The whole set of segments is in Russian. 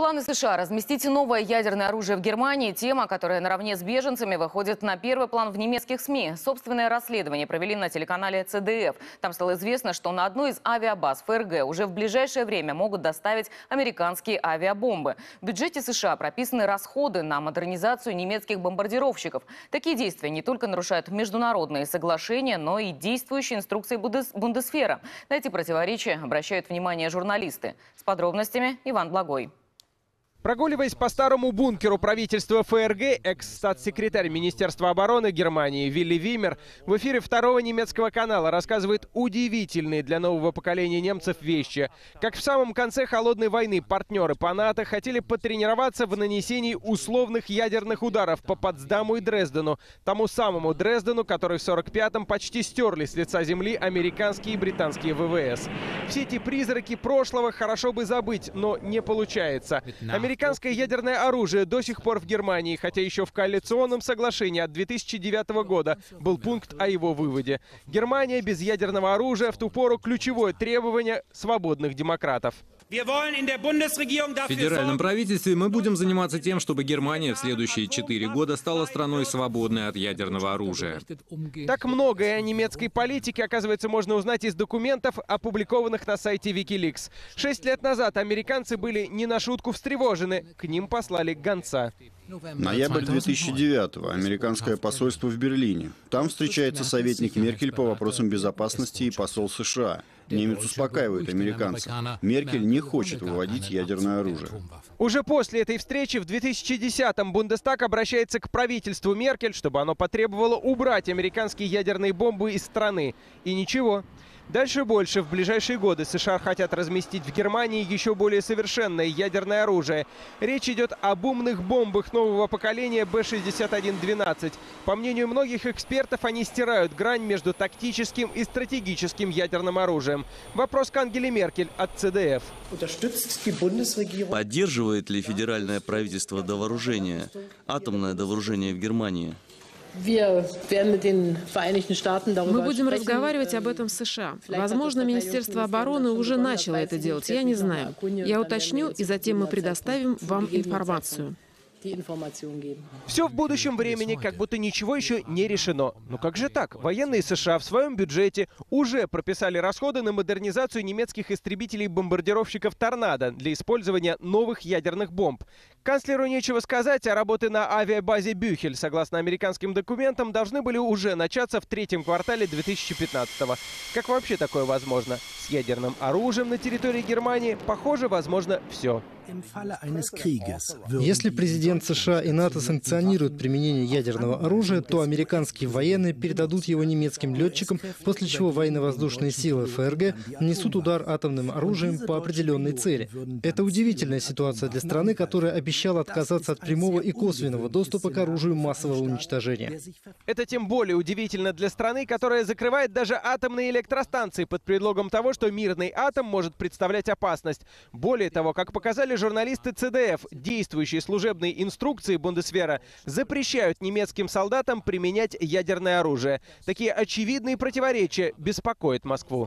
Планы США разместить новое ядерное оружие в Германии – тема, которая наравне с беженцами выходит на первый план в немецких СМИ. Собственное расследование провели на телеканале ЦДФ. Там стало известно, что на одной из авиабаз ФРГ уже в ближайшее время могут доставить американские авиабомбы. В бюджете США прописаны расходы на модернизацию немецких бомбардировщиков. Такие действия не только нарушают международные соглашения, но и действующие инструкции Бундес- Бундесфера. На эти противоречия обращают внимание журналисты. С подробностями Иван Благой. Прогуливаясь по старому бункеру правительства ФРГ, экс-статс-секретарь Министерства обороны Германии Вилли Вимер в эфире второго немецкого канала рассказывает удивительные для нового поколения немцев вещи. Как в самом конце холодной войны партнеры по НАТО хотели потренироваться в нанесении условных ядерных ударов по Потсдаму и Дрездену, тому самому Дрездену, который в 45-м почти стерли с лица земли американские и британские ВВС. Все эти призраки прошлого хорошо бы забыть, но не получается. Американское ядерное оружие до сих пор в Германии, хотя еще в коалиционном соглашении от 2009 года был пункт о его выводе. Германия без ядерного оружия в ту пору ключевое требование свободных демократов. В федеральном правительстве мы будем заниматься тем, чтобы Германия в следующие четыре года стала страной свободной от ядерного оружия. Так многое о немецкой политике, оказывается, можно узнать из документов, опубликованных на сайте Wikileaks. Шесть лет назад американцы были не на шутку встревожены. К ним послали гонца. Ноябрь 2009 Американское посольство в Берлине. Там встречается советник Меркель по вопросам безопасности и посол США. Немец успокаивает американцев. Меркель не хочет выводить ядерное оружие. Уже после этой встречи в 2010-м Бундестаг обращается к правительству Меркель, чтобы оно потребовало убрать американские ядерные бомбы из страны. И ничего. Дальше больше. В ближайшие годы США хотят разместить в Германии еще более совершенное ядерное оружие. Речь идет об умных бомбах нового поколения Б-61-12. По мнению многих экспертов, они стирают грань между тактическим и стратегическим ядерным оружием. Вопрос к Ангеле Меркель от ЦДФ. Поддерживает ли федеральное правительство довооружение, атомное довооружение в Германии? Мы будем разговаривать об этом с США. Возможно, Министерство обороны уже начало это делать, я не знаю. Я уточню, и затем мы предоставим вам информацию. Все в будущем времени, как будто ничего еще не решено. Но как же так? Военные США в своем бюджете уже прописали расходы на модернизацию немецких истребителей-бомбардировщиков «Торнадо» для использования новых ядерных бомб. Канцлеру нечего сказать, а работы на авиабазе «Бюхель», согласно американским документам, должны были уже начаться в третьем квартале 2015-го. Как вообще такое возможно? С ядерным оружием на территории Германии, похоже, возможно все. Если президент США и НАТО санкционируют применение ядерного оружия, то американские военные передадут его немецким летчикам, после чего военно-воздушные силы ФРГ нанесут удар атомным оружием по определенной цели. Это удивительная ситуация для страны, которая обещала отказаться от прямого и косвенного доступа к оружию массового уничтожения. Это тем более удивительно для страны, которая закрывает даже атомные электростанции под предлогом того, что мирный атом может представлять опасность. Более того, как показали журналисты ЦДФ, действующие служебные инструкции Бундесвера запрещают немецким солдатам применять ядерное оружие. Такие очевидные противоречия беспокоят Москву.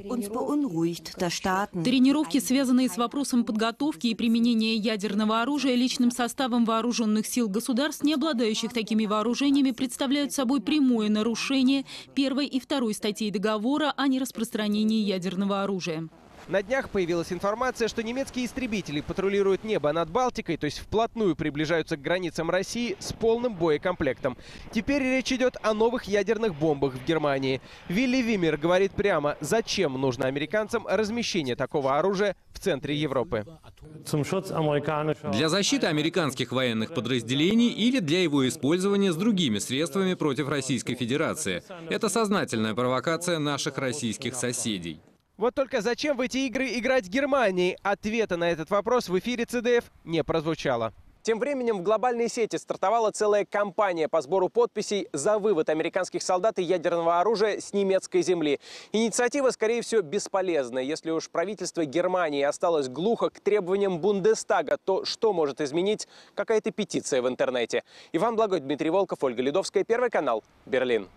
Тренировки, связанные с вопросом подготовки и применения ядерного оружия личным составом вооруженных сил государств, не обладающих такими вооружениями, представляют собой прямое нарушение первой и второй статей договора о нераспространении ядерного оружия. На днях появилась информация, что немецкие истребители патрулируют небо над Балтикой, то есть вплотную приближаются к границам России с полным боекомплектом. Теперь речь идет о новых ядерных бомбах в Германии. Вилли Вимер говорит прямо, зачем нужно американцам размещение такого оружия в центре Европы. Для защиты американских военных подразделений или для его использования с другими средствами против Российской Федерации. Это сознательная провокация наших российских соседей. Вот только зачем в эти игры играть Германии? Ответа на этот вопрос в эфире ЦДФ не прозвучало. Тем временем в глобальной сети стартовала целая кампания по сбору подписей за вывод американских солдат и ядерного оружия с немецкой земли. Инициатива, скорее всего, бесполезная. Если уж правительство Германии осталось глухо к требованиям Бундестага, то что может изменить какая-то петиция в интернете? Иван Благой, Дмитрий Волков, Ольга Ледовская, Первый канал, Берлин.